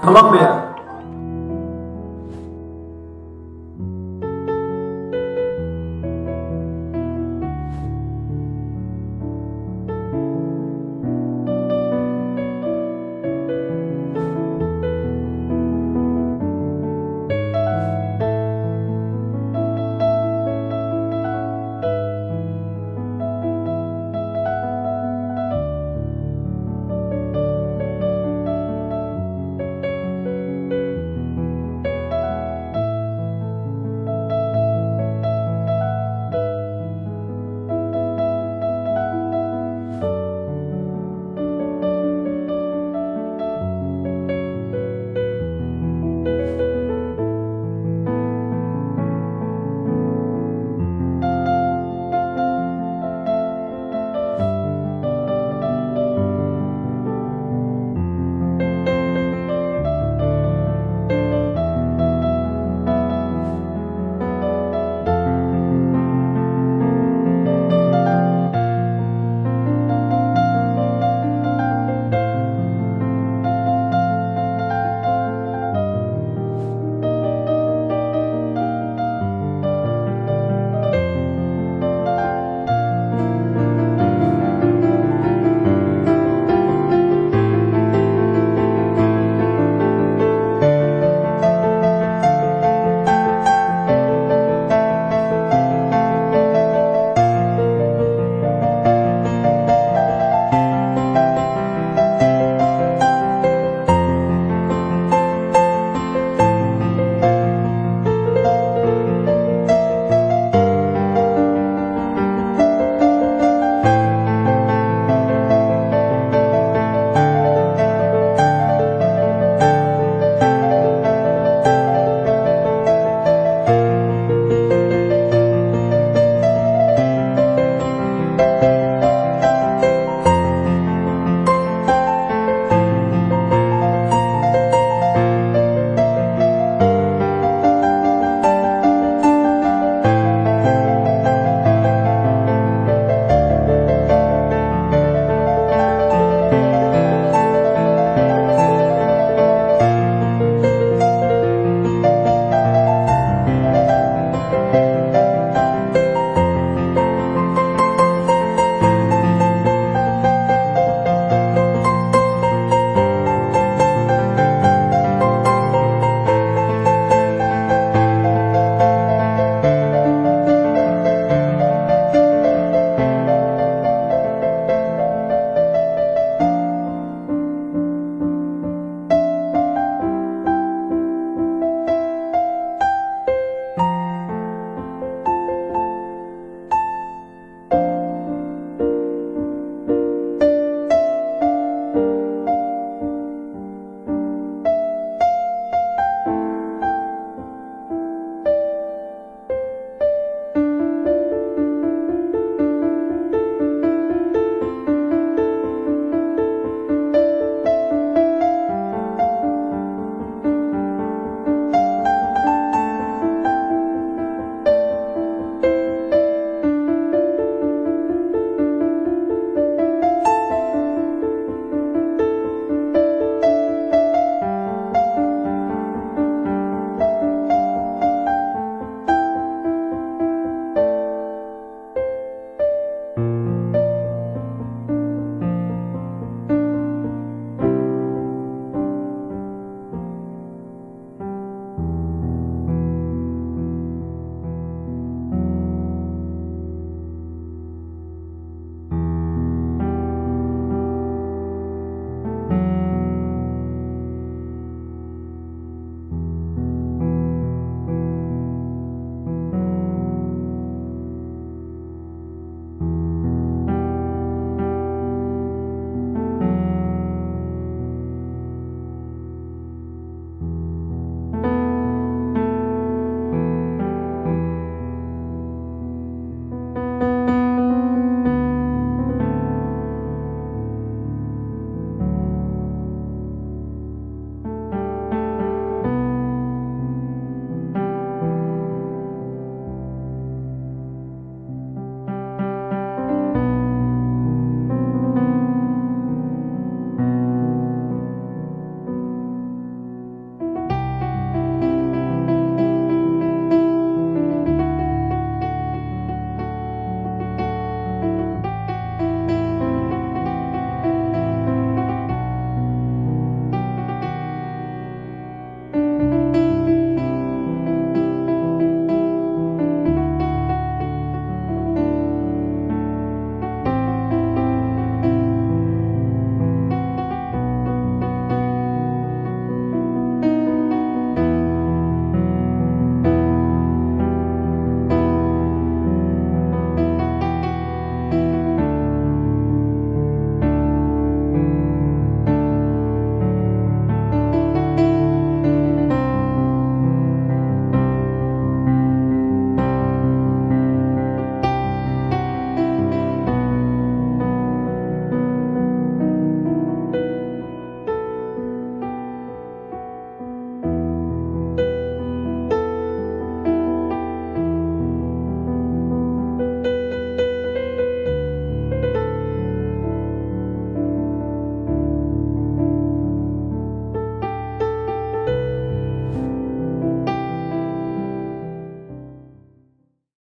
Colombia